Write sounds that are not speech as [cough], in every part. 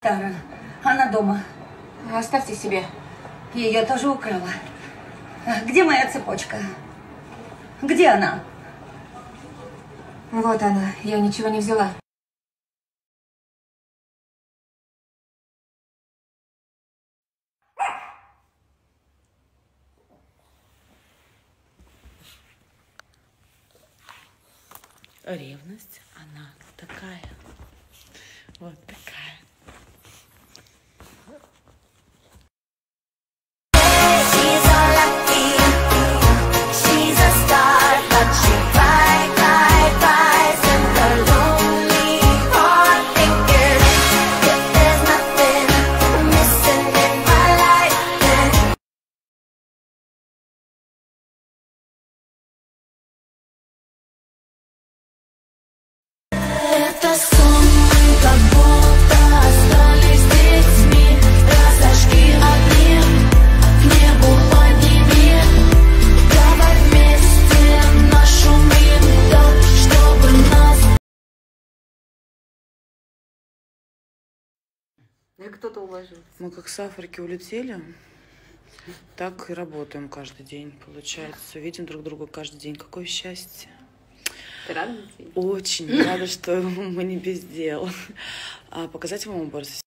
Тара, она дома. Оставьте себе. Ее тоже украла. Где моя цепочка? Где она? Вот она. Я ничего не взяла. Ревность, она такая. Уложился. Мы как с Африки улетели, так и работаем каждый день, получается. Видим друг друга каждый день. Какое счастье. Ты рада? Очень рада, что [laughs] мы не без дела. А показать вам образ?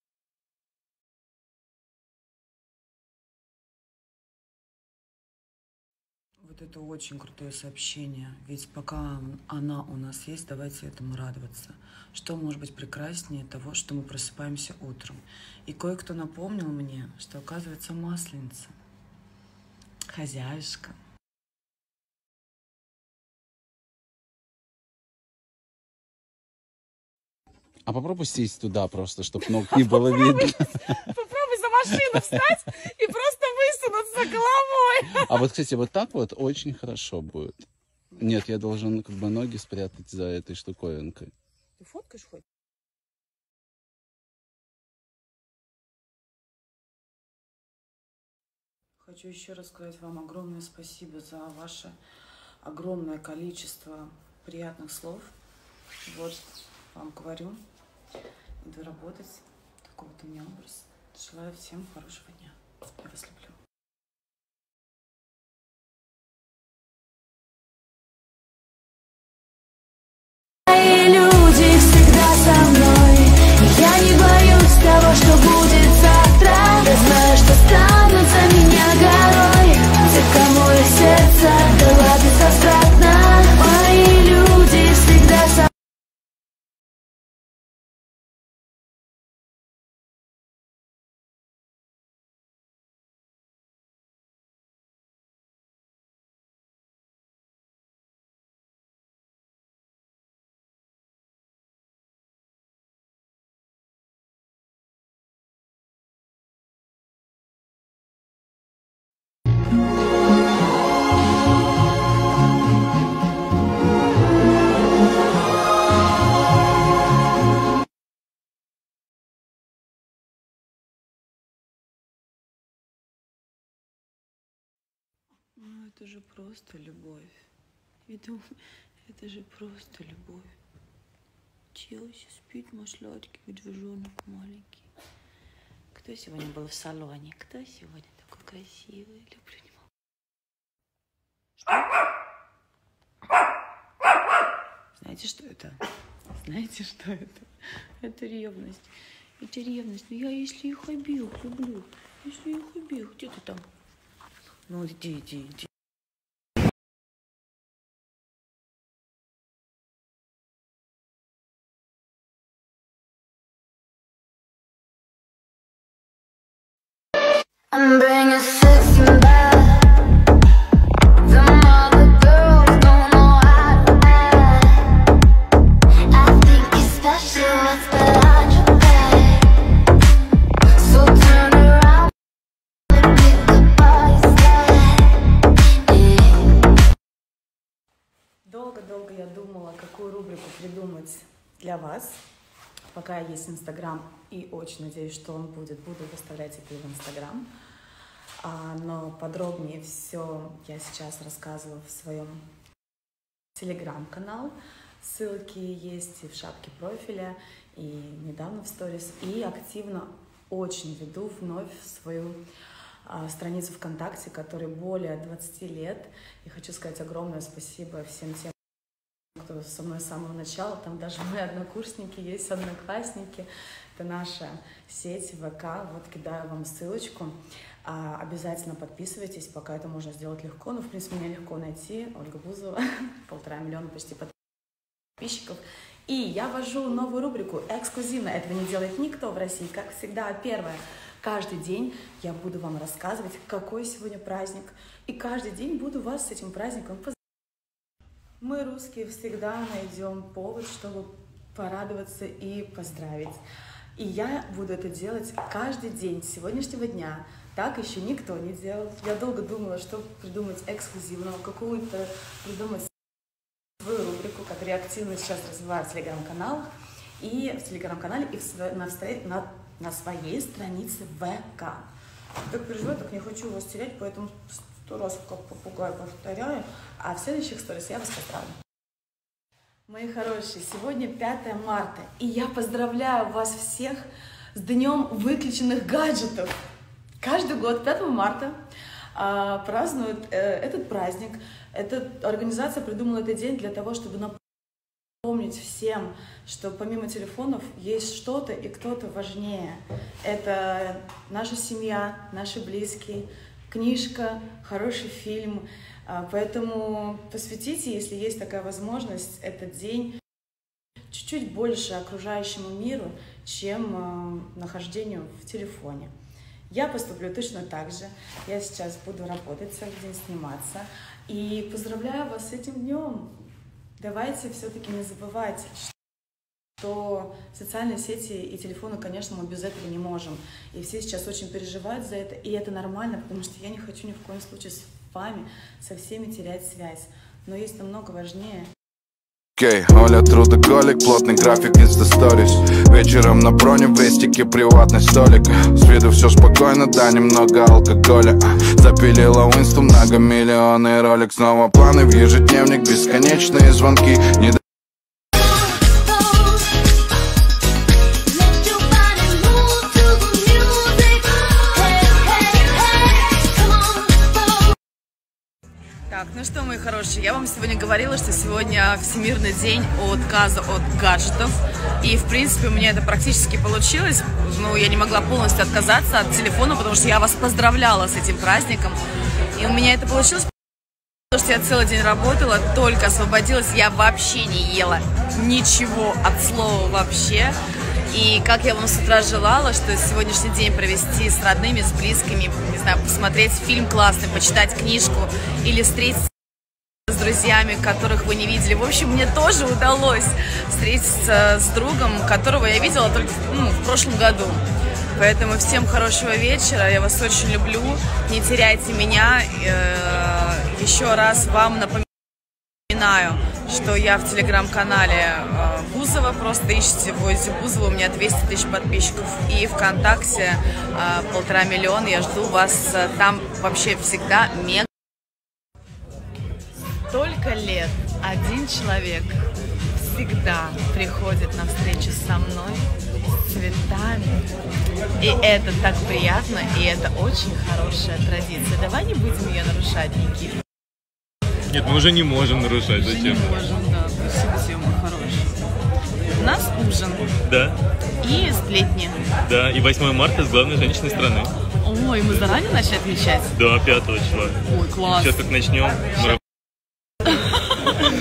Это очень крутое сообщение. Ведь пока она у нас есть, давайте этому радоваться. Что может быть прекраснее того, что мы просыпаемся утром? И кое-кто напомнил мне, что оказывается масленица. Хозяюшка. А попробуй сесть туда просто, чтобы ног не было видно. Машину встать и просто высунуться головой. А вот, кстати, вот так вот очень хорошо будет. Нет, я должен как бы ноги спрятать за этой штуковинкой. Ты фоткаешь хоть? Хочу еще раз сказать вам огромное спасибо за ваше огромное количество приятных слов. Вот вам говорю. Иду работать. Такой вот у меня образ. Желаю всем хорошего дня. Я вас люблю. Мои люди всегда со мной Я не боюсь того, что будет Ну, это же просто любовь. Это, [laughs] это же просто любовь. Челси спит, машлятки, медвежонок маленький. Кто сегодня был в салоне? Кто сегодня такой красивый? Люблю не могу. Что? Знаете, что это? Знаете, что это? Это ревность. Это ревность. Но я, если их обеих люблю, если их обеих, где ты там? Ну, иди, иди, иди. Для вас. Пока есть Инстаграм, и очень надеюсь, что он будет. Буду выставлять это и в Инстаграм. А, но подробнее все я сейчас рассказываю в своем телеграм-канал. Ссылки есть и в шапке профиля, и недавно в сторис. И активно очень веду вновь свою а, страницу ВКонтакте, которой более 20 лет. И хочу сказать огромное спасибо всем тем, кто со мной с самого начала. Там даже мои однокурсники есть, одноклассники. Это наша сеть ВК. Вот кидаю вам ссылочку. А, обязательно подписывайтесь, пока это можно сделать легко. Ну, в принципе, меня легко найти. Ольга Бузова, [laughs] полтора миллиона почти подписчиков. И я ввожу новую рубрику «Эксклюзивно». Этого не делает никто в России. Как всегда, первое. Каждый день я буду вам рассказывать, какой сегодня праздник. И каждый день буду вас с этим праздником поздравлять. Мы, русские, всегда найдем повод, чтобы порадоваться и поздравить. И я буду это делать каждый день с сегодняшнего дня. Так еще никто не делал. Я долго думала, что придумать эксклюзивного, какую-то придумать свою рубрику, которую я активно сейчас развиваю в телеграм-каналах, и в телеграм-канале, и на, на, на своей странице ВК. Так переживаю, так не хочу вас терять, поэтому сто раз как попугай повторяю, а в следующих сторис я вас поздравлю. Мои хорошие, сегодня 5 марта, и я поздравляю вас всех с днем выключенных гаджетов. Каждый год 5 марта а, празднуют э, этот праздник. Эта организация придумала этот день для того, чтобы напомнить всем, что помимо телефонов есть что-то и кто-то важнее. Это наша семья, наши близкие, книжка, хороший фильм. А, Поэтому посвятите, если есть такая возможность, этот день чуть-чуть больше окружающему миру, чем э, нахождению в телефоне. Я поступлю точно так же. Я сейчас буду работать целый день, сниматься. И поздравляю вас с этим днем. Давайте все-таки не забывать, что социальные сети и телефоны, конечно, мы без этого не можем. И все сейчас очень переживают за это, и это нормально, потому что я не хочу ни в коем случае с вами, со всеми терять связь. Но есть намного важнее. Окей, Оля трудоголик, плотный график инста сторис Вечером на броне в рестике приватный столик С виду все спокойно, да, немного алкоголя Запилила Уинстон многомиллионный ролик Снова планы в ежедневник, бесконечные звонки Не ну что, мои хорошие, я вам сегодня говорила, что сегодня Всемирный день отказа от гаджетов. И, в принципе, у меня это практически получилось. Ну, я не могла полностью отказаться от телефона, потому что я вас поздравляла с этим праздником. И у меня это получилось, потому что я целый день работала, только освободилась, я вообще не ела ничего от слова вообще. И как я вам с утра желала, что сегодняшний день провести с родными, с близкими, не знаю, посмотреть фильм классный, почитать книжку или встретиться друзьями, которых вы не видели. В общем, мне тоже удалось встретиться с другом, которого я видела только ну, в прошлом году. Поэтому всем хорошего вечера, я вас очень люблю, не теряйте меня. Э, Еще раз вам напоминаю, что я в телеграм-канале э, Бузова, просто ищите Войзи Бузова, у меня 200 тысяч подписчиков. И ВКонтакте э, полтора миллиона, я жду вас там вообще всегда мега. Столько лет один человек всегда приходит на встречу со мной с цветами. И это так приятно, и это очень хорошая традиция. Давай не будем ее нарушать, Никита. Нет, мы уже не можем нарушать. Уже не Зачем? можем, да. Спасибо мой хороший. У нас ужин Да, и сплетни. да. И 8 марта с главной женщиной страны. Ой, мы заранее начали отмечать? Да, 5 числа. Ой, класс. Сейчас как начнем.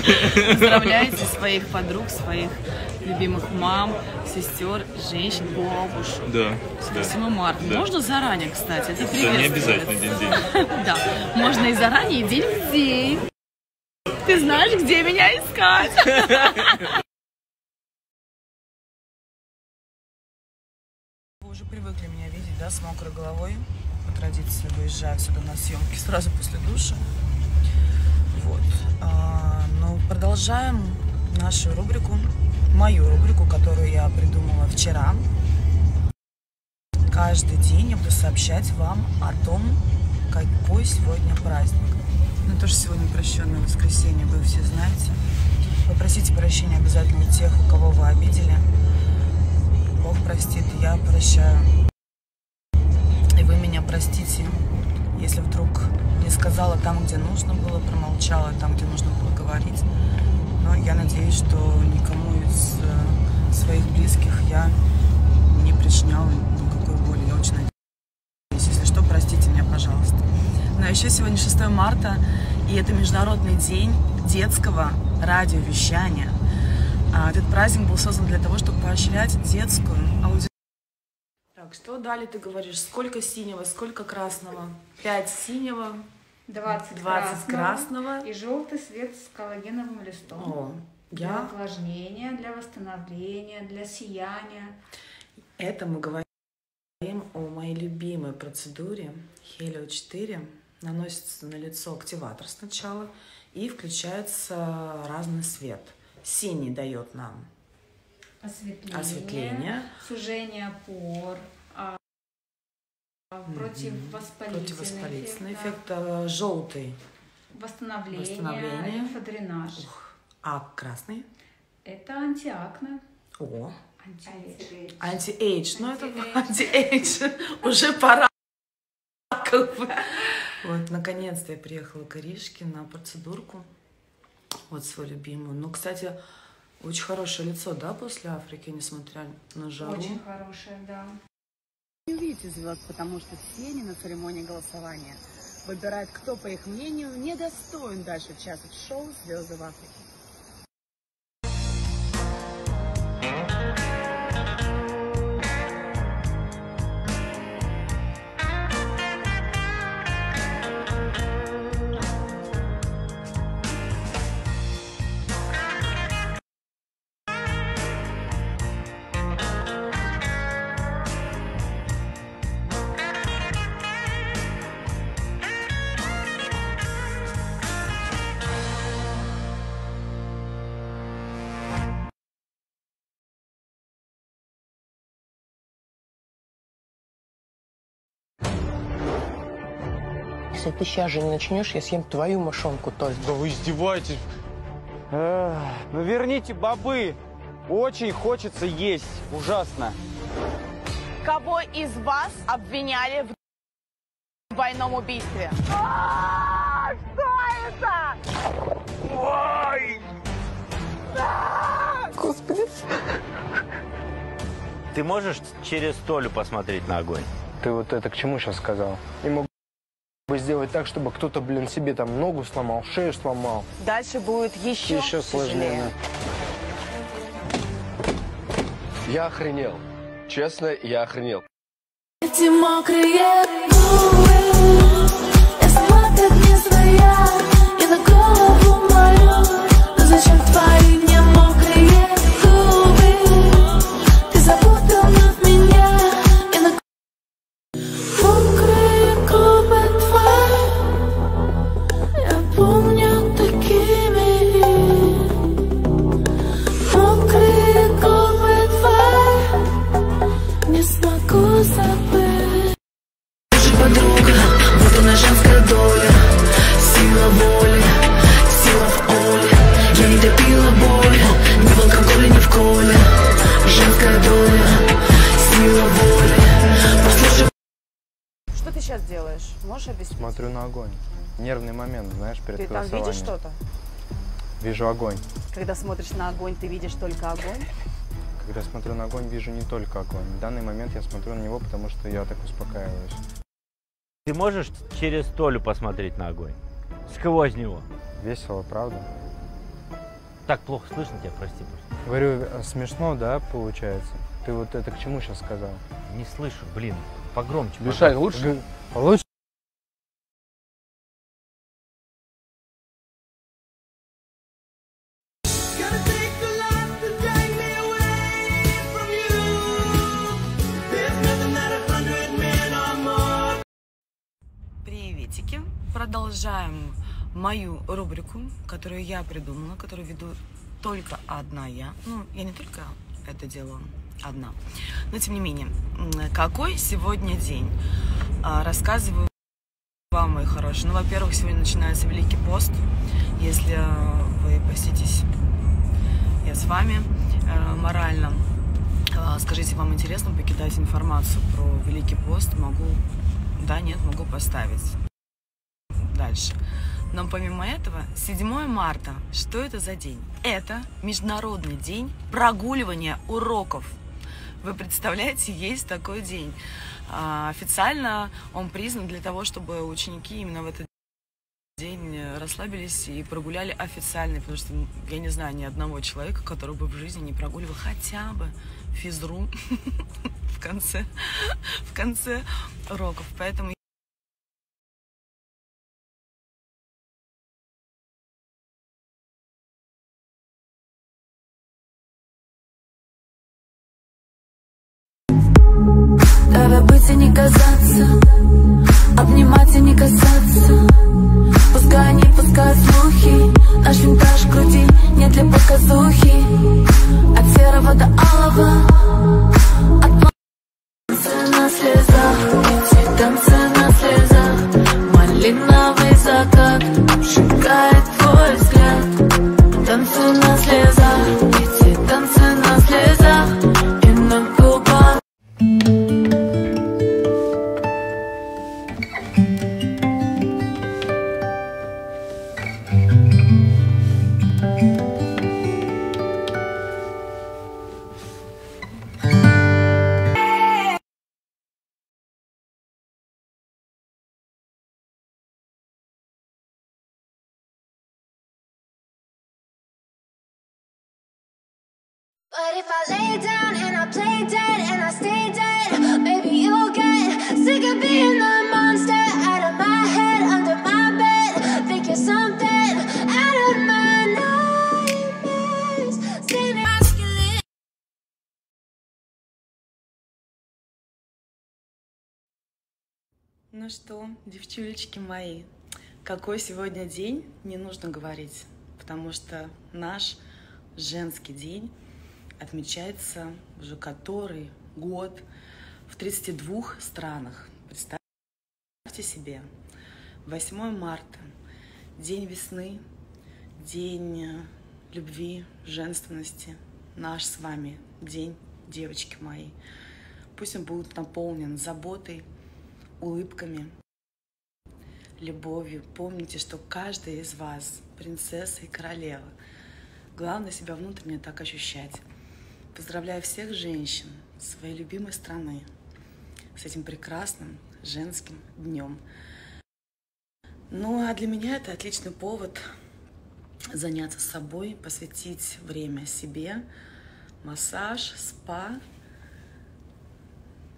Поздравляйте своих подруг, своих любимых мам, сестер, женщин, бабушек. Да, да. 8 марта. Да. Можно заранее, кстати, это Да, не обязательно день-день. [laughs] Да, можно и заранее, и день в день. Ты знаешь, где меня искать? [laughs] Вы уже привыкли меня видеть, да, с мокрой головой. По традиции выезжаю сюда на съемки сразу после душа. Вот. А, но продолжаем нашу рубрику, мою рубрику, которую я придумала вчера. Каждый день я буду сообщать вам о том, какой сегодня праздник. Ну, тоже сегодня прощенное воскресенье, вы все знаете. Попросите прощения обязательно тех, у кого вы обидели. Бог простит, я прощаю. И вы меня простите, если вдруг не сказала там, где нужно было, промолчала там, где нужно было говорить. Но я надеюсь, что никому из э, своих близких я не причиняла никакой боли. Я очень надеюсь. Если что, простите меня, пожалуйста. А еще сегодня 6 марта, и это Международный день детского радиовещания. А Этот праздник был создан для того, чтобы поощрять детскую аудиторию. Так, что далее ты говоришь? Сколько синего, сколько красного? Пять синего, 20, 20 красного. и желтый свет с коллагеновым листом. О, Для я... увлажнения, для восстановления, для сияния. Это мы говорим о моей любимой процедуре Helio 4. Наносится на лицо активатор сначала и включается разный свет. Синий дает нам Осветление, Осветление. сужение пор, противовоспалительный, противовоспалительный эффект, эффект, а, желтый, восстановление, Восстановление. лимфодренаж. а красный. Это антиакне, О, anti... anti-age. Ну, это [laughs] anti-age. Уже пора. Вот, наконец-то я приехала к Иришке на процедурку. Вот свою любимую. Ну, кстати, очень хорошее лицо, да, после Африки, несмотря на жару? Очень хорошая, да. Увидите звезд, потому что все они на церемонии голосования выбирают, кто, по их мнению, недостоин дальше участвовать в шоу «Звезды в Африке». Если ты сейчас же не начнешь, я съем твою мошонку, Толь. Да вы издеваетесь. Эх, ну верните бобы. Очень хочется есть. Ужасно. Кого из вас обвиняли в двойном убийстве? Что это? Ой! Господи. Ты можешь через Толю посмотреть на огонь? Ты вот это к чему сейчас сказал? Бы сделать так, чтобы кто-то, блин, себе там ногу сломал, шею сломал. Дальше будет еще, Еще сложнее. Я охренел. Честно, я охренел. Эти мокрые губы Я сама как не своя И на голову мою Но зачем твои Вижу огонь. Когда смотришь на огонь, ты видишь только огонь? Когда смотрю на огонь, вижу не только огонь. В данный момент я смотрю на него, потому что я так успокаиваюсь. Ты можешь через Толю посмотреть на огонь? Сквозь него. Весело, правда? Так плохо слышно тебя, прости, просто. Говорю, э, смешно, да, получается? Ты вот это к чему сейчас сказал? Не слышу, блин. Погромче. Пожалуйста. лучше? Лучше. Продолжаем мою рубрику, которую я придумала, которую веду только одна я. Ну, я не только это делаю одна. Но, тем не менее, какой сегодня день? А, Рассказываю вам, мои хорошие. Ну, во-первых, сегодня начинается Великий пост. Если вы запаситесь. Я с вами э, морально. Э, скажите, вам интересно покидать информацию про Великий пост? Могу, да, нет, могу поставить. Дальше. Но помимо этого, 7 марта, что это за день? Это Международный день прогуливания уроков. Вы представляете, есть такой день. А, официально он признан для того, чтобы ученики именно в этот день расслабились и прогуляли официально, потому что я не знаю ни одного человека, который бы в жизни не прогуливал хотя бы физру [laughs] в конце, в конце уроков. Поэтому Ну что, девчулечки мои, какой сегодня день, не нужно говорить, потому что наш женский день отмечается уже который год в 32 странах. Представьте себе, 8 марта, день весны, день э, любви, женственности, наш с вами день, девочки мои. Пусть он будет наполнен заботой, улыбками, любовью. Помните, что каждая из вас принцесса и королева. Главное себя внутренне так ощущать. Поздравляю всех женщин своей любимой страны с этим прекрасным женским днем. Ну а для меня это отличный повод заняться собой, посвятить время себе, массаж, спа,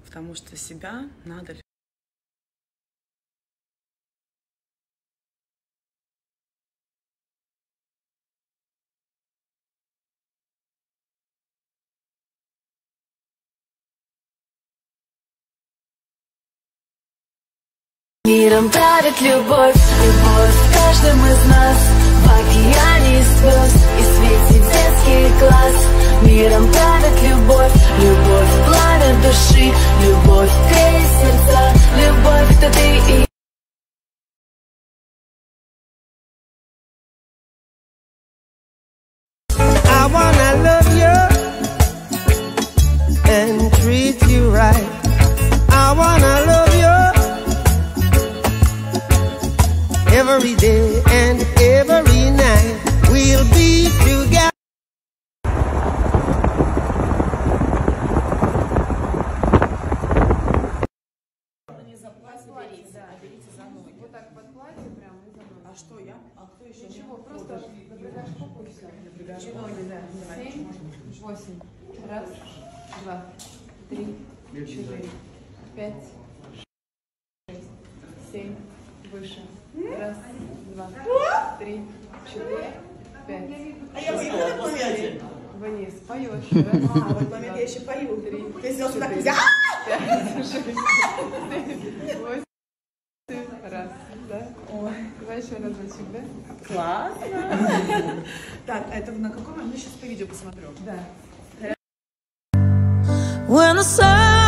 потому что себя надо Миром правит любовь, любовь в каждом из нас. В океане слез и свете детский глаз. Миром правит любовь, любовь пламя души. Любовь греет сердца, любовь это ты и I wanna love every day and every night. We'll be together. А что я? А кто еще? Ничего, просто напрягаешь попу. Семь, восемь. Раз, два, три, четыре, пять, шесть, семь, выше. Раз, два, три, четыре, пять. А я пою в этот моменте? Вниз, поешь. [laughs] Раз, А, в этот момент я еще пою. Три, Ты сделал нельзя. пять, шесть, семь, восемь. Раз, да? Ой. Давай еще разочек, да? Классно. [laughs] Так, а это на каком? Я сейчас по видео посмотрю. Да. When the sun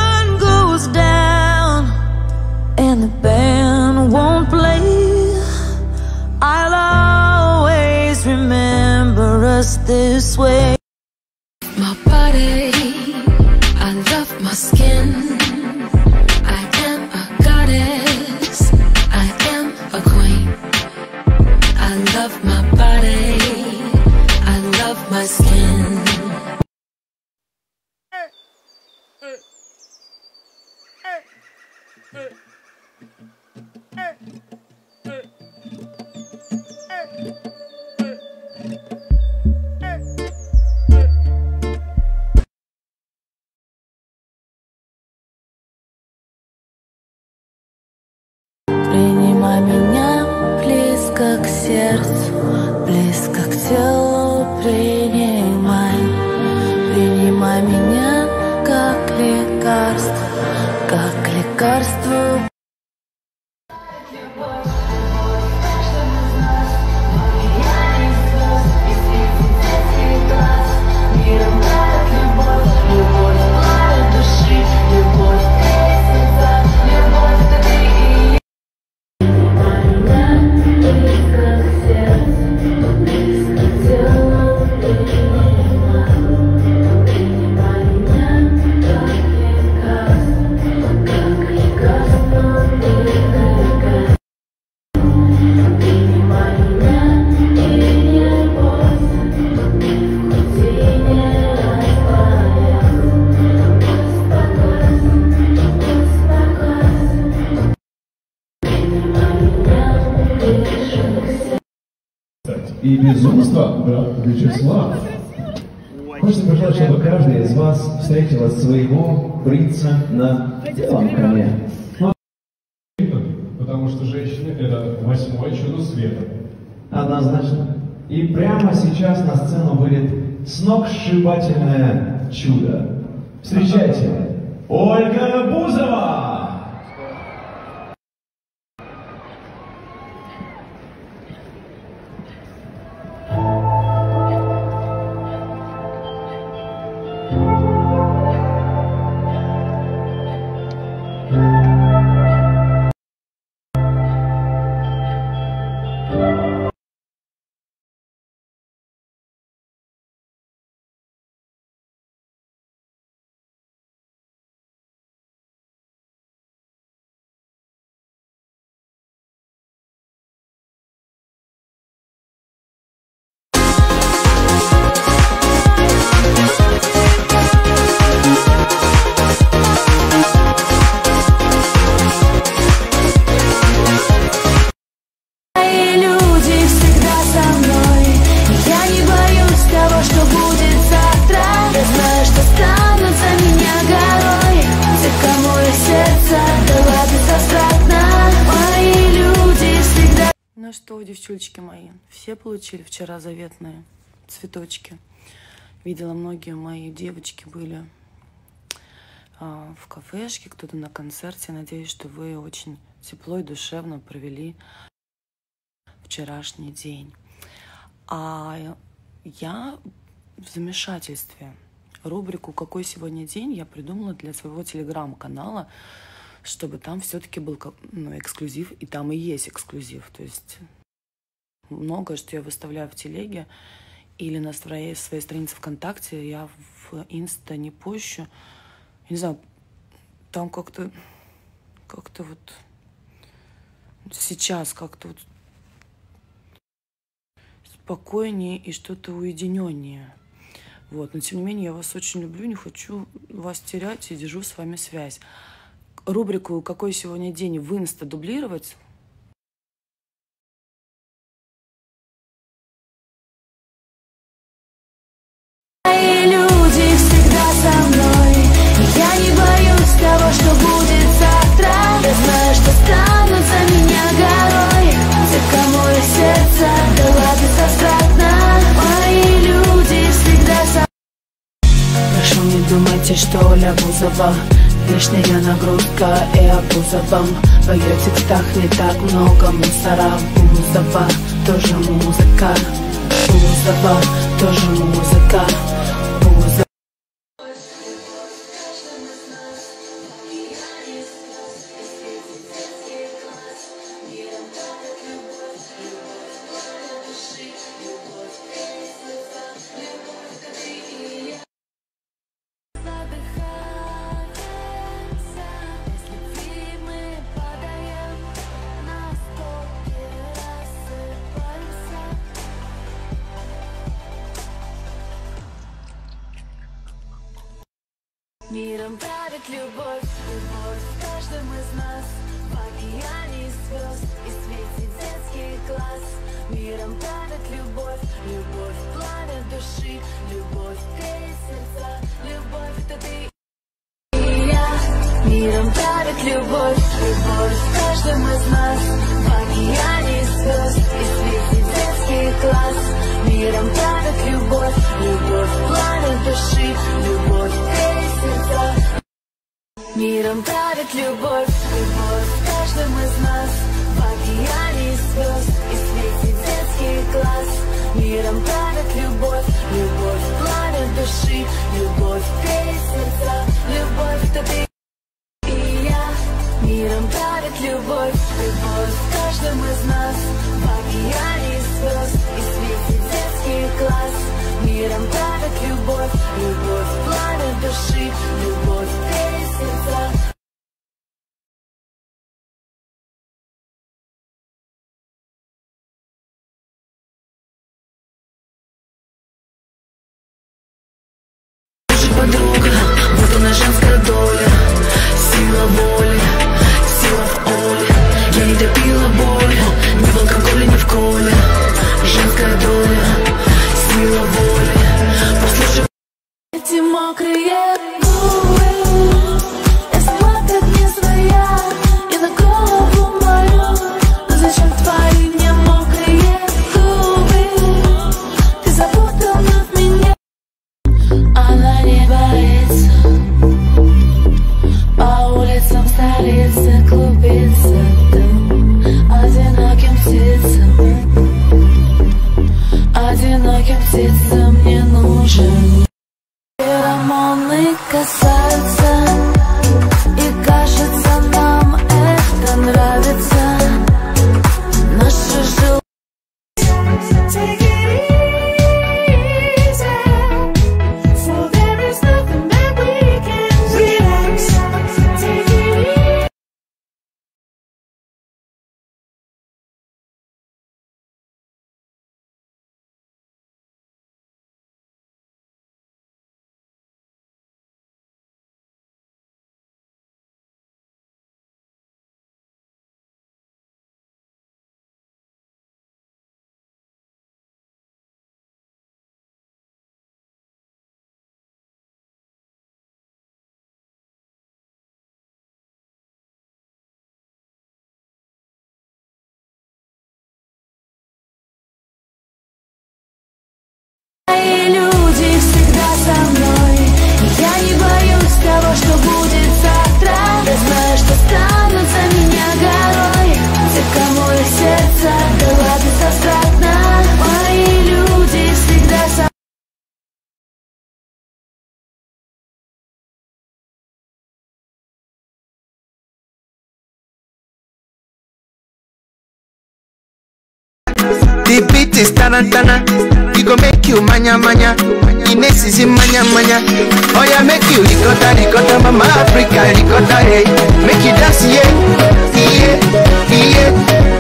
just this way. Принца на коне. Ну, Потому что женщины — это восьмое чудо света. Однозначно. И прямо сейчас на сцену выйдет сногсшибательное чудо. Встречайте, Ольга Бузова! Что, девчулечки мои, все получили вчера заветные цветочки. Видела, многие мои девочки были а, в кафешке, кто-то на концерте. Надеюсь, что вы очень тепло и душевно провели вчерашний день. А я в замешательстве. Рубрику «Какой сегодня день» я придумала для своего телеграм-канала, чтобы там все-таки был ну, эксклюзив, и там и есть эксклюзив. То есть многое, что я выставляю в телеге или на своей, своей странице ВКонтакте, я в Инста не пощу. Не знаю, там как-то как-то вот сейчас как-то вот спокойнее и что-то уединеннее. Вот. Но тем не менее, я вас очень люблю, не хочу вас терять и держу с вами связь. Рубрику «Какой сегодня день» в инста дублировать что будет завтра. Я знаю, что станут за меня горой. Те, кому я сердце. Дала безвозвратно Мои люди всегда со Прошу, не думайте, что Оля Бузова. Лишняя нагрузка и обузовом В ее текстах не так много мусора. Бузова тоже музыка. Бузова тоже музыка Правит любовь, любовь в каждом из нас. В океане звезд и свете детский глаз. Миром правит любовь, любовь пламя души. Любовь греет сердца Миром правит любовь, любовь в каждом из правит любовь, tarantana. It go make you manya manya. Ines is in manya manya. Oh yeah, make you ricotta ricotta, mama Africa ricotta hey. Make you dance yeah, yeah, yeah,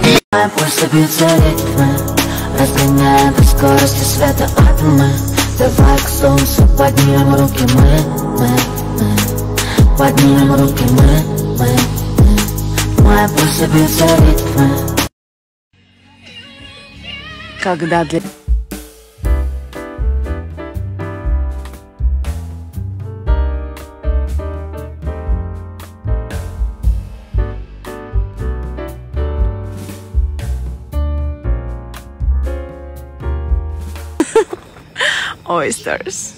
yeah. Моя пульса бьются ритмы Разгоняем по скорости света атомы Давай к солнцу поднимем руки мы, мы, мы Поднимем руки мы, мы, мы Моя пульса бьются ритмы Когда для... [laughs] Oysters.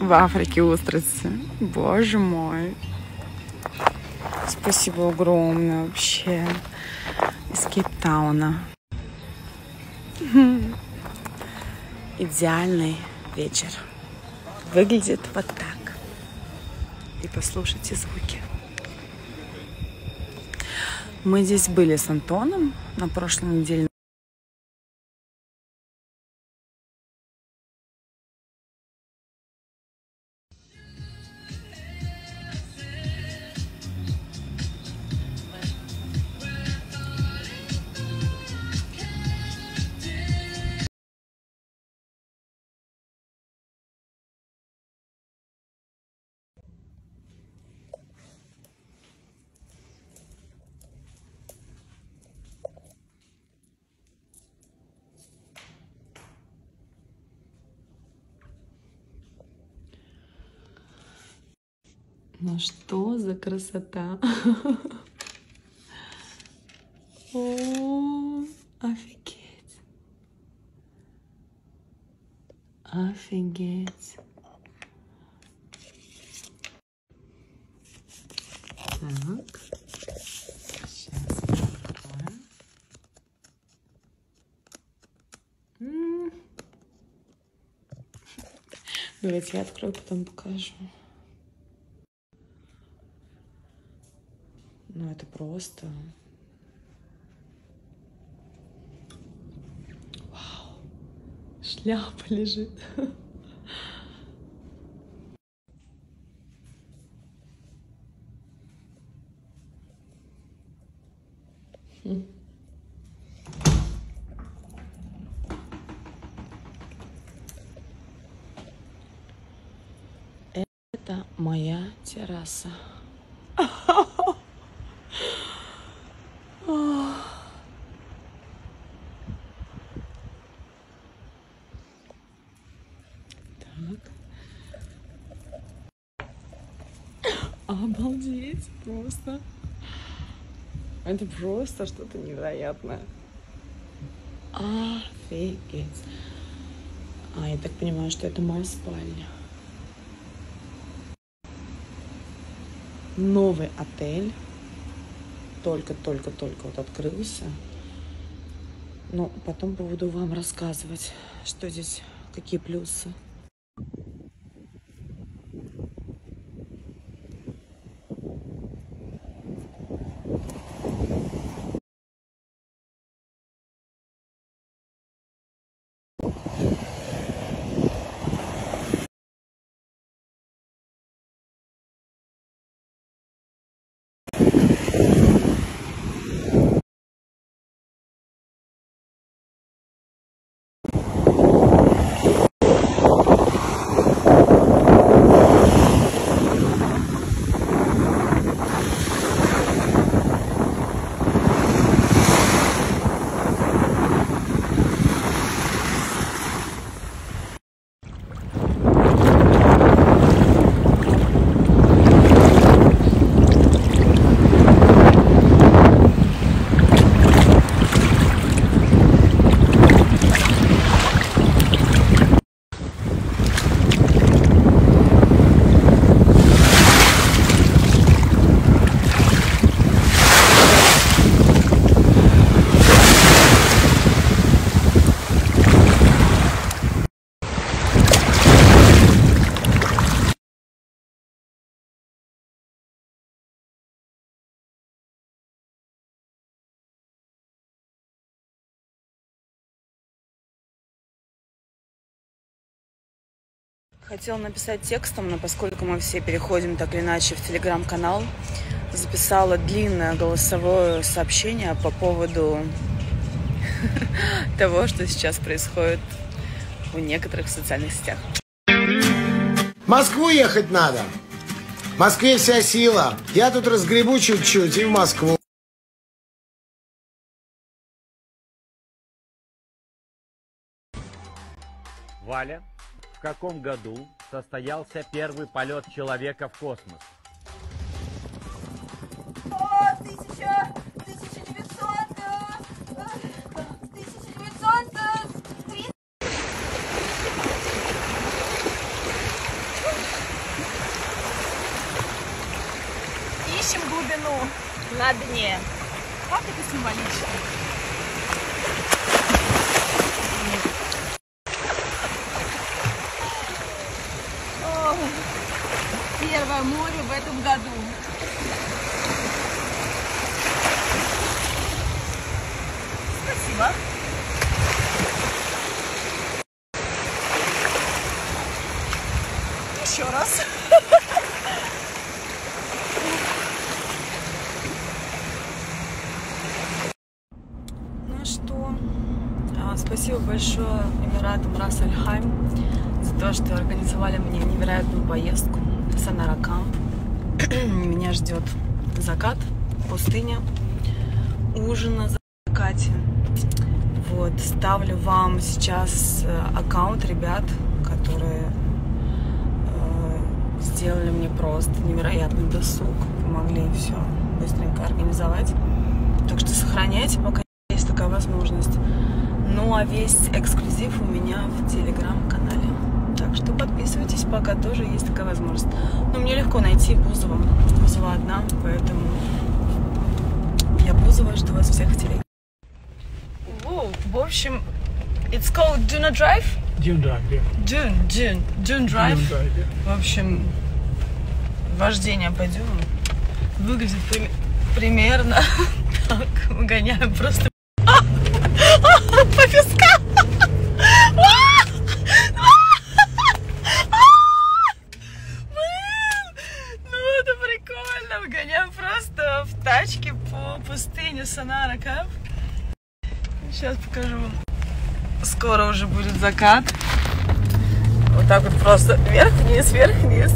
В Африке устрицы. Боже мой. Спасибо огромное вообще. Из Кейптауна. [laughs] Идеальный вечер. Выглядит вот так. И послушайте звуки. Мы здесь были с Антоном на прошлой неделе. Что за красота? О, офигеть. Офигеть. Так. Сейчас. Давайте я открою, потом покажу. Ну, это просто... Вау! Шляпа лежит. Это моя терраса. Так. Обалдеть, просто. Это просто что-то невероятное. Офигеть. А, я так понимаю, что это моя спальня. Новый отель. Только-только-только вот открылся. Ну, потом буду вам рассказывать, что здесь, какие плюсы. Хотела написать текстом, но поскольку мы все переходим так или иначе в телеграм-канал, записала длинное голосовое сообщение по поводу [laughs] того, что сейчас происходит в некоторых социальных сетях. Москву ехать надо. В Москве вся сила. Я тут разгребу чуть-чуть и в Москву. Валя, в каком году состоялся первый полет человека в космос? Ищем глубину на дне. Как это символично? О, Первое море в этом году. Спасибо. Еще раз. Ну что, а, спасибо большое Эмиратам Рас Аль Хайм за то, что организовали мне невероятную поездку в Санаракамп. Меня ждет закат, пустыня, ужин на закате. Вот, ставлю вам сейчас э, аккаунт ребят, которые э, сделали мне просто невероятный досуг, помогли все быстренько организовать. Так что сохраняйте, пока есть такая возможность. Ну а весь эксклюзив у меня в телеграм-канале. Так что подписывайтесь, пока тоже есть такая возможность. Но мне легко найти Бузова. Бузова одна, поэтому я Бузова, жду вас всех в телеге. В общем, it's called Duna Drive? Dune Drive, yeah. Dune, Dune, Dune Drive. Dune Drive, yeah. В общем, вождение по дюну выглядит при- примерно так. Мы гоняем просто Скоро уже будет закат. Вот так вот просто вверх-вниз, вверх-вниз.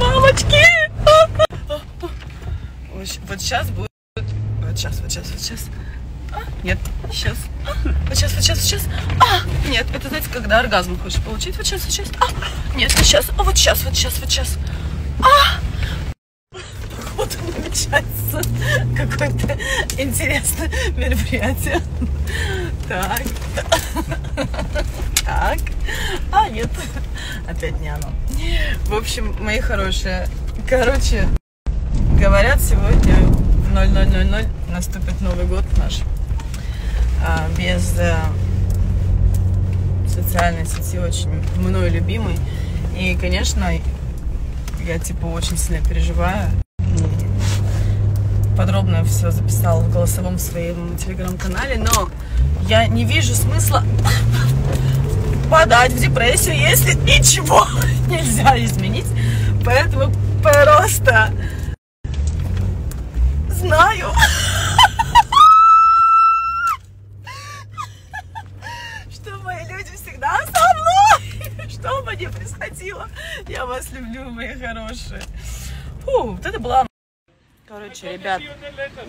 Мамочки! Вот- сейчас будет... Вот сейчас, вот сейчас, вот сейчас. А, нет, сейчас. А, вот сейчас, вот сейчас, вот сейчас. А, нет, это знаете, когда оргазм хочешь получить. Вот сейчас, вот сейчас. А, нет, сейчас. А, вот сейчас, вот сейчас, вот сейчас. А! Какое-то интересное мероприятие. Так. Так. А, нет. Опять не оно. В общем, мои хорошие. Короче, говорят, сегодня в 0000 наступит Новый год наш. А, без э, социальной сети очень мной любимый. И, конечно, я типа очень сильно переживаю. Подробно все записала в голосовом своем телеграм-канале, но я не вижу смысла [coughs] подать в депрессию, если ничего [laughs] нельзя изменить. Поэтому просто знаю, [laughs] что мои люди всегда со мной. [laughs] Что бы ни происходило, я вас люблю, мои хорошие. Фу, вот это была... Короче, ребят,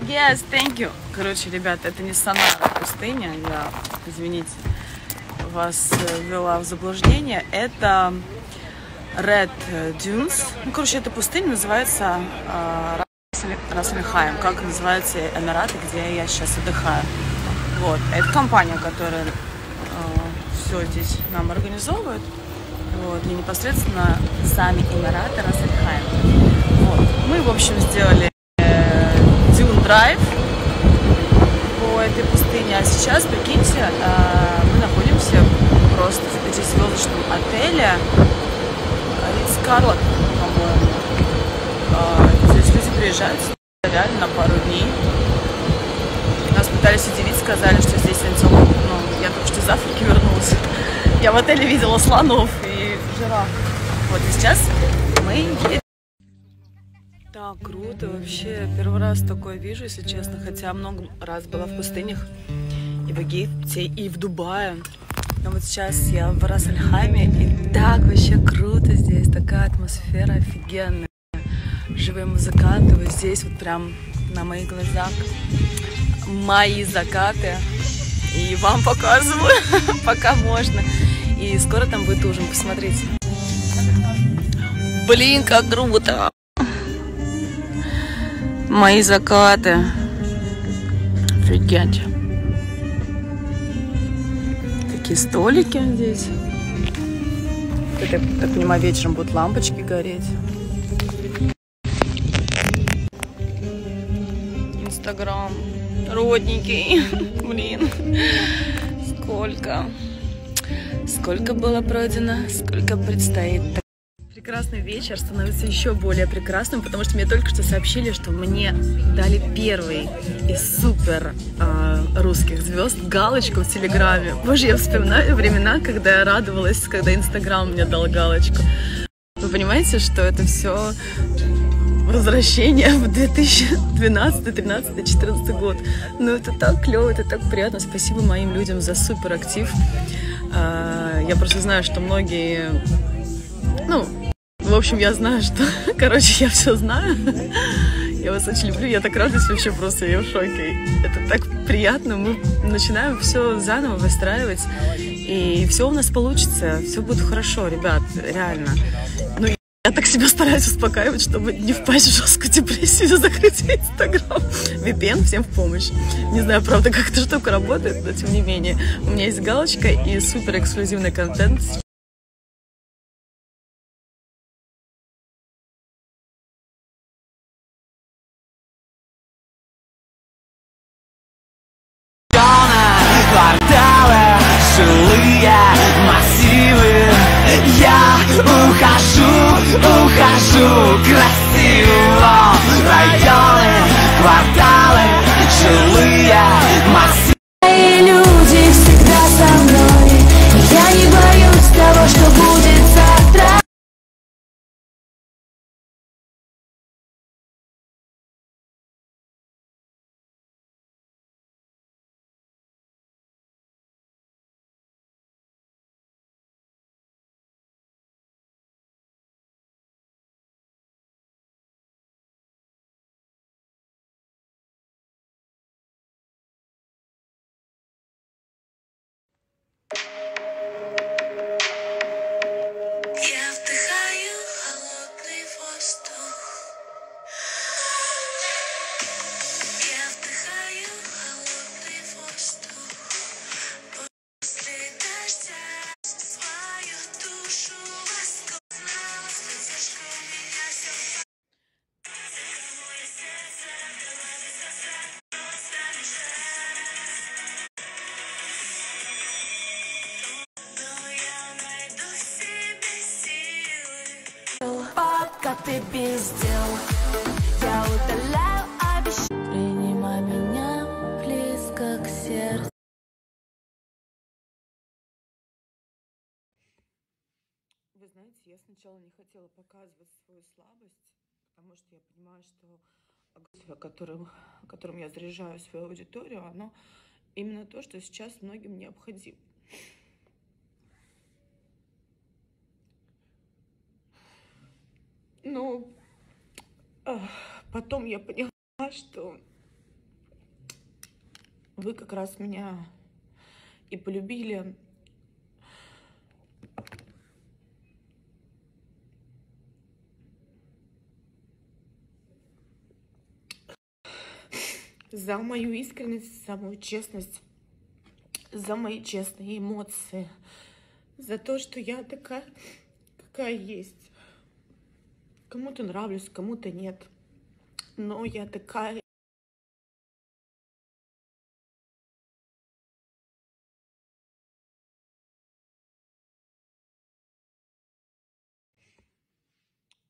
yes, thank you. Короче, ребят, это не Сонара пустыня, я, извините, вас э, ввела в заблуждение. Это Red Dunes. Ну, короче, эта пустыня называется э, Расальхайм, как называются Эмираты, где я сейчас отдыхаю. Вот. Это компания, которая все здесь нам организовывает. Вот. И непосредственно сами Эмираты Расальхайм. Вот. Мы, в общем, сделали Драйв по этой пустыне. А сейчас, прикиньте, э, мы находимся просто в пятизвездочном отеле Ридс Карлот, по-моему. Э, Здесь люди приезжают реально на пару дней. Нас пытались удивить, сказали, что здесь антилоп. Ну, я только что из Африки [laughs] вернулась. Я в отеле видела слонов и жираф. Вот и сейчас мы едем. Так, круто вообще. Первый раз такое вижу, если честно. Хотя много раз была в пустынях. И в Египте, и в Дубае. Но вот сейчас я в Расальхайме. И так вообще круто здесь. Такая атмосфера офигенная. Живые музыканты. Вот здесь вот прям на моих глазах мои закаты. И вам показываю, [laughs] пока можно. И скоро там будет ужин, посмотрите. Блин, как круто! Мои закаты. Офигеть. Такие столики здесь. Я так понимаю, вечером будут лампочки гореть. Инстаграм. Родненький. [laughs] Блин. Сколько. Сколько было пройдено, сколько предстоит. Прекрасный вечер становится еще более прекрасным, потому что мне только что сообщили, что мне дали первый из супер э, русских звезд галочку в Телеграме. Боже, я вспоминаю времена, когда я радовалась, когда Инстаграм мне дал галочку. Вы понимаете, что это все возвращение в 2012, 13, 14 год. Ну, это так клево, это так приятно. Спасибо моим людям за супер актив. А, Я просто знаю, что многие, ну, в общем, я знаю, что, [laughs] короче, я все знаю. Я вас очень люблю. Я так радуюсь вообще просто. Я в шоке. Это так приятно. Мы начинаем все заново выстраивать. И все у нас получится. Все будет хорошо, ребят. Реально. Ну, я так себя стараюсь успокаивать, чтобы не впасть в жесткую депрессию, [laughs] закрыть Инстаграм. VPN всем в помощь. Не знаю, правда, как эта штука работает, но тем не менее. У меня есть галочка и супер эксклюзивный контент. Ты без Я удаляю обещание Принимай меня близко к сердцу. Вы знаете, я сначала не хотела показывать свою слабость, потому что я понимаю, что огонь, которым, которым я заряжаю свою аудиторию, оно именно то, что сейчас многим необходимо. Ну, ах, потом я поняла, что вы как раз меня и полюбили за мою искренность, за мою честность, за мои честные эмоции, за то, что я такая, какая есть. Кому-то нравлюсь, кому-то нет. Но я такая.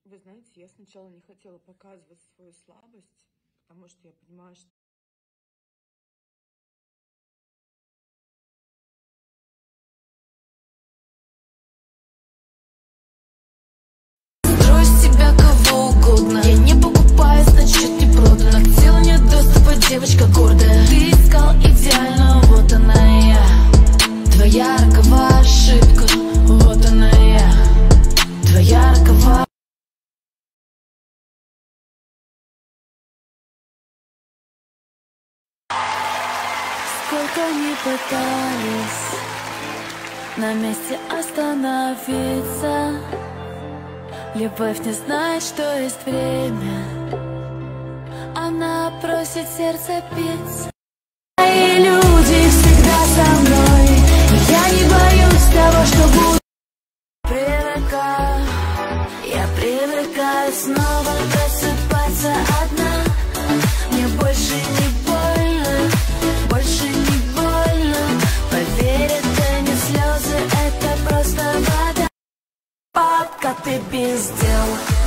Вы знаете, я сначала не хотела показывать свою слабость, потому что я понимаю, что Сколько не пытались на месте остановиться. Любовь не знает, что есть время. Она просит сердце петь Мои люди всегда со мной. Я не боюсь того, что будет Пока ты без дел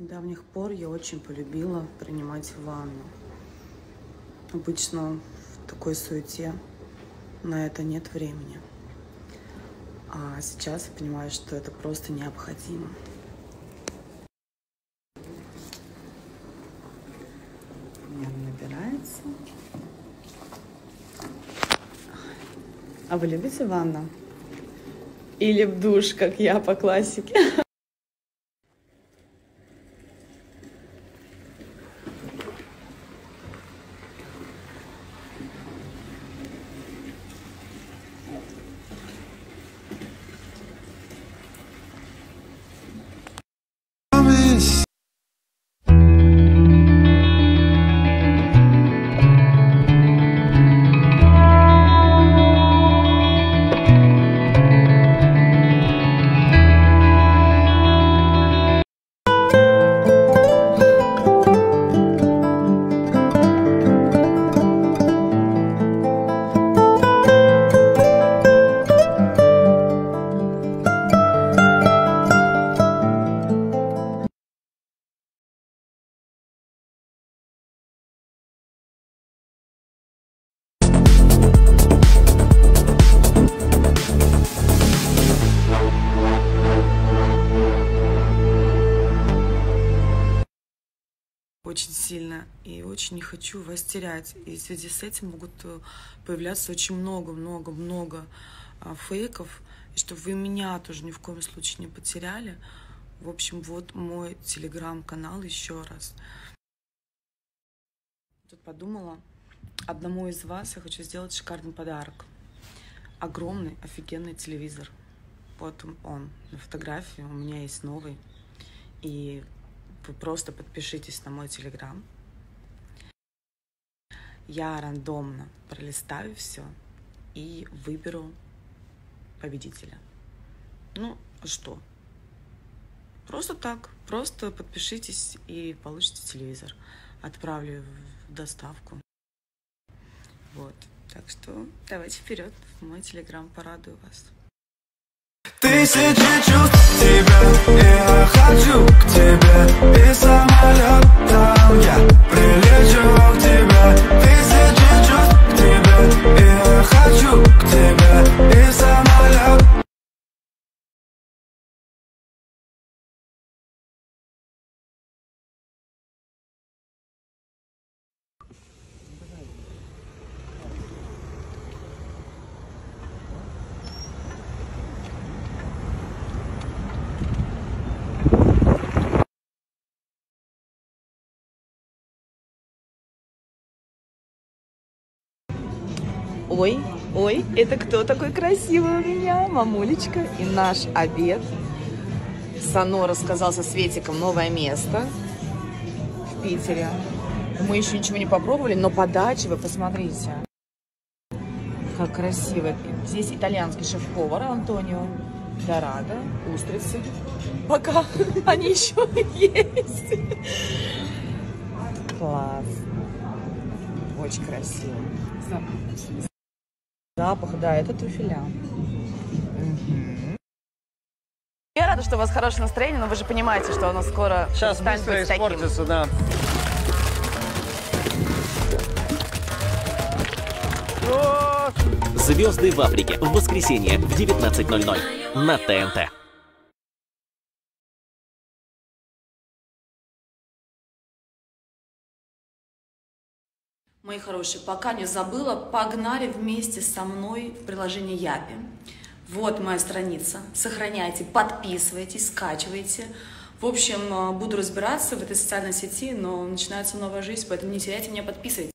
недавних пор я очень полюбила принимать ванну. Обычно в такой суете на это нет времени. А сейчас я понимаю, что это просто необходимо. Мерно набирается. А вы любите ванну? Или в душ, как я по классике? Очень не хочу вас терять. И в связи с этим могут э, появляться очень много-много-много а, фейков, и чтобы вы меня тоже ни в коем случае не потеряли. В общем, вот мой телеграм-канал еще раз. Тут подумала, одному из вас я хочу сделать шикарный подарок. Огромный, офигенный телевизор. Вот он на фотографии, у меня есть новый. И вы просто подпишитесь на мой телеграм. Я рандомно пролистаю все и выберу победителя. Ну, что? Просто так. Просто подпишитесь и получите телевизор. Отправлю в доставку. Вот. Так что давайте вперед в мой телеграм, порадую вас. Тысячи чувств тебя Я хочу к тебе И самолетом я прилечу к тебе хочу к тебе И самолет Ой, ой, это кто такой красивый у меня? Мамулечка. И наш обед. Сано рассказал со Светиком новое место в Питере. Мы еще ничего не попробовали, но подачи вы посмотрите. Как красиво. Здесь итальянский шеф-повар Антонио Дорадо, устрицы. Пока [laughs] они еще есть. Класс. Очень красиво. Запах, да, это трюфеля. Я рада, что у вас хорошее настроение, но вы же понимаете, что оно скоро Сейчас станет быстро таким. испортится, да. Звезды в Африке в воскресенье в 19.00 на ТНТ. Мои хорошие, пока не забыла, погнали вместе со мной в приложение Япи. Вот моя страница. Сохраняйте, подписывайтесь, скачивайте. В общем, э, буду разбираться в этой социальной сети, но начинается новая жизнь, поэтому не теряйте меня, подписывайтесь.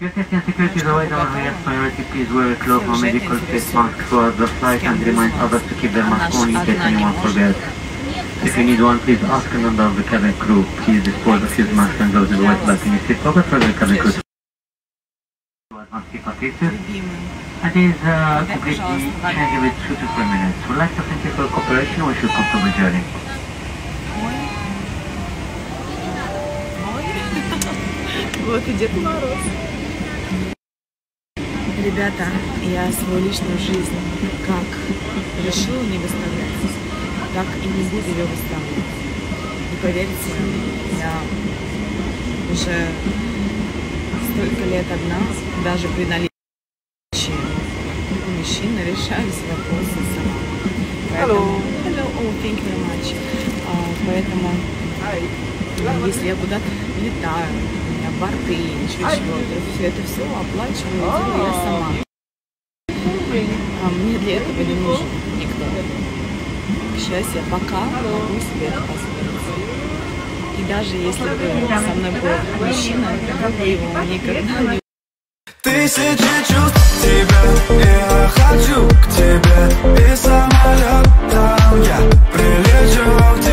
Your safety and security is always our highest priority. Please wear a glove or medical face mask throughout the flight and remind others to keep their mask on in case anyone forgets. If you need one, please ask a member of the cabin crew. Please dispose of his mask and gloves in the white bag in your seat pocket for the cabin crew. It is uh, completely changing with two to three minutes. We'd like to thank you for your cooperation. Wish you a comfortable journey. [laughs] Вот и Дед Мороз. Ребята, я свою личную жизнь как решила не выставлять, так и не буду ее выставлять. И поверьте, я уже столько лет одна, даже при наличии мужчин решаю все вопросы сама. Поэтому, hello, oh, thank you very much. А, поэтому, если я куда-то летаю, борты, ничего, чего, то все это все оплачиваю, делаю я сама. А мне для этого не нужен никто. К счастью, я пока могу себе это позволить. И даже если бы со мной был мужчина, я бы его никогда не Тысячи чувств к тебе Я хочу к тебе И самолетом я прилечу к тебе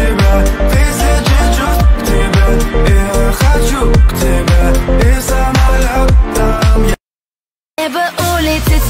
хочу к тебе И самолетом я Небо улетит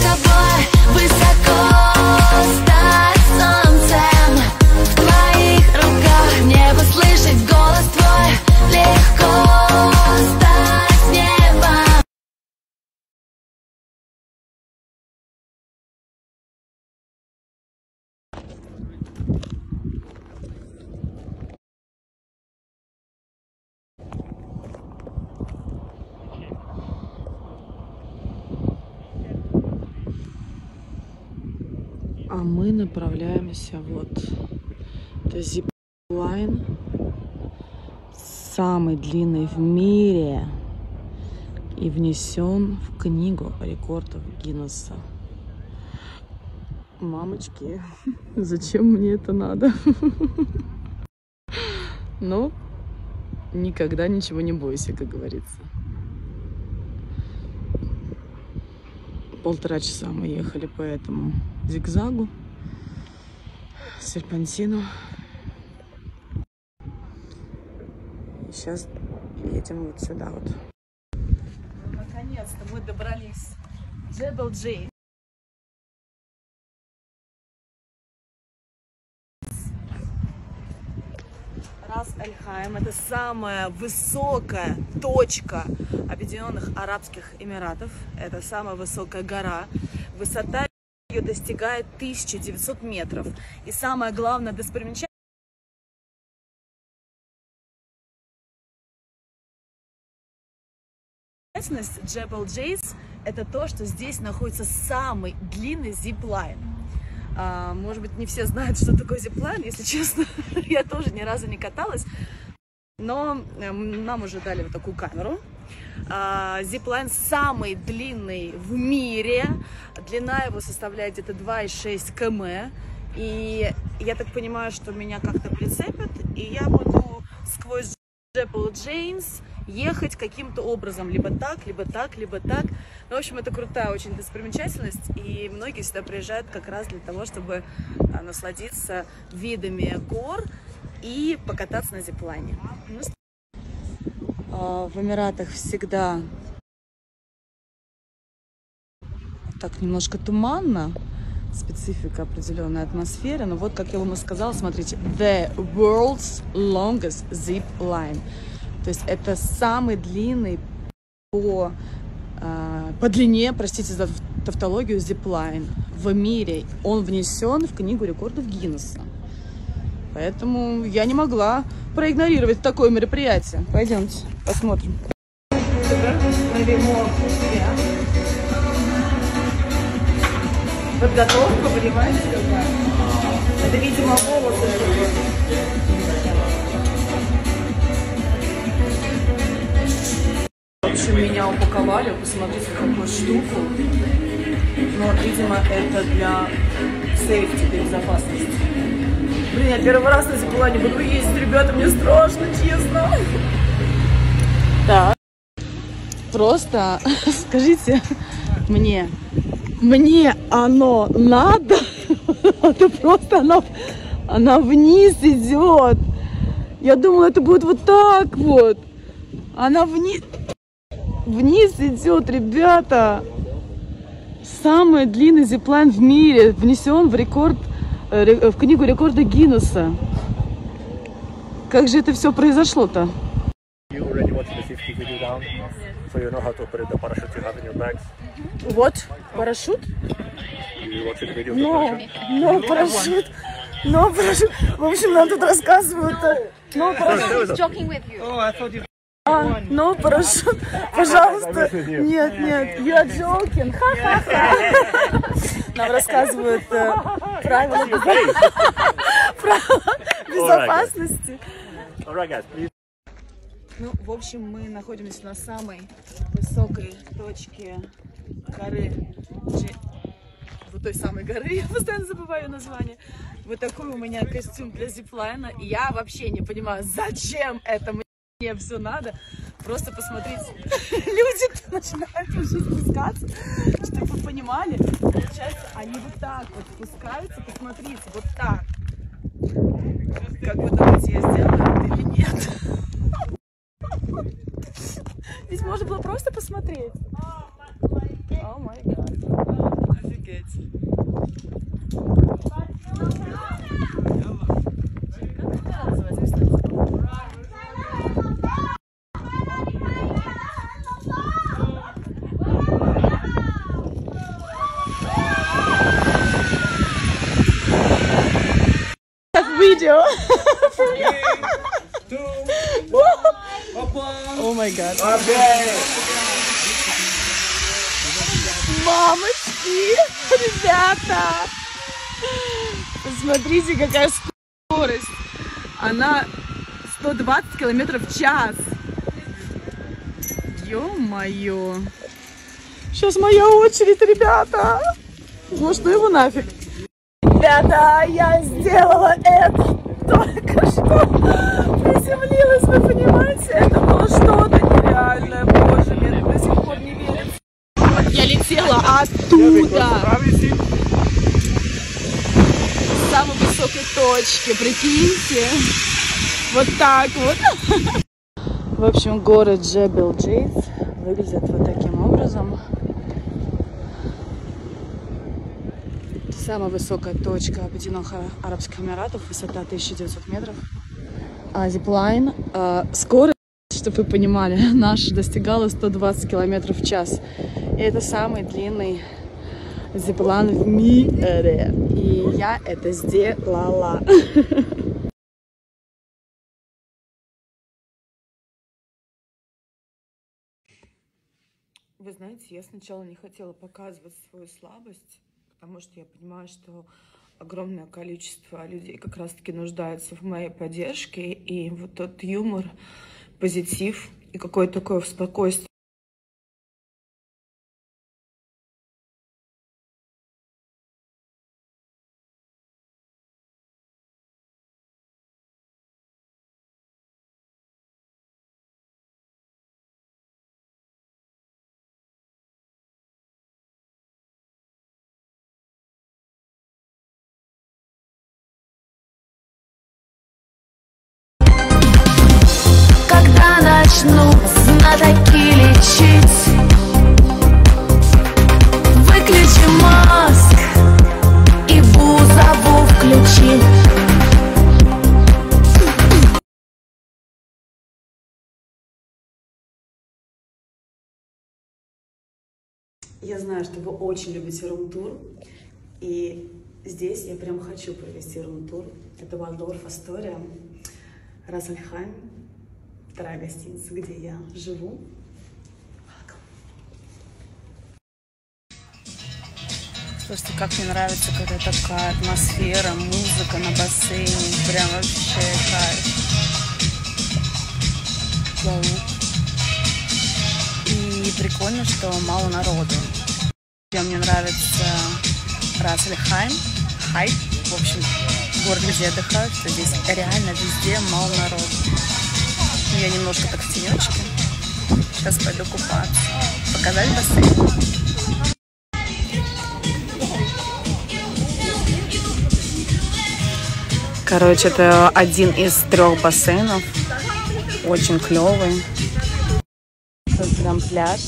мы направляемся вот. Это зиплайн. Самый длинный в мире. И внесен в книгу рекордов Гиннесса. Мамочки, [laughs] зачем мне это надо? [laughs] Ну, никогда ничего не бойся, как говорится. Полтора часа мы ехали по этому зигзагу, серпантину. И сейчас едем вот сюда вот. Наконец-то мы добрались. Джебел Джей. Рас Аль-Хайм – это самая высокая точка Объединенных Арабских Эмиратов. Это самая высокая гора. Высота ее достигает 1900 метров. И самое главное достопримечательность Джебел Джейс – это то, что здесь находится самый длинный зиплайн. А, может быть, не все знают, что такое зиплайн, если честно. [laughs] Я тоже ни разу не каталась. Но эм, нам уже дали вот такую камеру. Зиплайн самый длинный в мире. Длина его составляет где-то 2,6 км. И я так понимаю, что меня как-то прицепят, и я буду сквозь Джепл Джеймс ехать каким-то образом, либо так, либо так, либо так. Ну, в общем, это крутая очень достопримечательность, и многие сюда приезжают как раз для того, чтобы а, насладиться видами гор и покататься на зиплайне. А, В Эмиратах всегда так немножко туманно, специфика определенной атмосферы. Но вот, как я вам и сказала, смотрите, the world's longest zip line. То есть это самый длинный по, а, по длине, простите за тавтологию, зиплайн в мире. Он внесен в книгу рекордов Гиннесса. Поэтому я не могла проигнорировать такое мероприятие. Пойдемте посмотрим. Подготовка, понимаете, какая? Это, видимо, волосы. Общем, меня упаковали, посмотрите, какую штуку. Но, видимо, это для сейфти, для безопасности. Блин, я первый раз на зиплайне буду ездить, ребята, мне страшно, честно. Так. просто, [laughs] скажите мне, мне оно надо? [laughs] Это просто она, она вниз идет. Я думала, это будет вот так вот. Она вниз, вниз идет, ребята. Самый длинный зиплайн в мире внесен в рекорд, э, в книгу рекорда Гиннесса. Как же это все произошло-то? You already watched the safety video down, so you know how to operate the parachute you have in your bags. Вот, парашют? You watched the video of the Но, parachute? но парашют, но парашют. В общем, нам тут рассказывают. э, Но парашют. joking with you. Oh, I thought you... А, но парашют, пожалуйста. Нет, нет, you are joking. Ха-ха-ха. Нам рассказывают э, правила, правила безопасности. Alright, guys, please. Ну, в общем, мы находимся на самой высокой точке горы. Вот той самой горы, [laughs] я постоянно забываю название. Вот такой у меня костюм для зиплайна. И я вообще не понимаю, зачем это мне все надо. Просто посмотрите, [laughs] люди [laughs] начинают уже спускаться, чтобы вы понимали. Получается, они вот так вот спускаются, посмотрите, вот так. Как вы думаете, я сделаю или нет? Ведь можно было просто посмотреть. О май. Офигеть. Видео. О май гад. Мамочки, ребята, посмотрите, какая скорость. Она 120 километров в час. Ё-моё. Сейчас моя очередь, ребята. Может, ну его нафиг. Ребята, я сделала это только что. Приземлилась, вы понимаете? Это было что-то нереальное. Боже, мне до сих пор не верится. Я летела оттуда. С самой высокой точки, прикиньте. Вот так вот. [laughs] В общем, город Джебел Джейс выглядит вот таким образом. Самая высокая точка Объединенных Арабских Эмиратов, высота 1900 метров. А зиплайн, э, скорость, чтобы вы понимали, [laughs] наш достигала 120 километров в час. И это самый длинный зиплайн в мире. И я это сделала. Вы знаете, я сначала не хотела показывать свою слабость, потому что я понимаю, что огромное количество людей как раз-таки нуждается в моей поддержке, и вот тот юмор, позитив и какое-то такое спокойствие. Я знаю, что вы очень любите рум-тур, и здесь я прям хочу провести рум-тур. Это Вальдорф Астория, Рассельхайм, вторая гостиница, где я живу. Слушайте, как мне нравится, когда такая атмосфера, музыка на бассейне, прям вообще кайф. Вау прикольно, что мало народу. Мне нравится Раслихайм, Хайп, в общем, город, где я отдыхаю, что здесь реально везде мало народу. Ну, я немножко так в тенечке. Сейчас пойду купаться. Показать бассейн. Короче, это один из трех бассейнов. Очень клевый. en.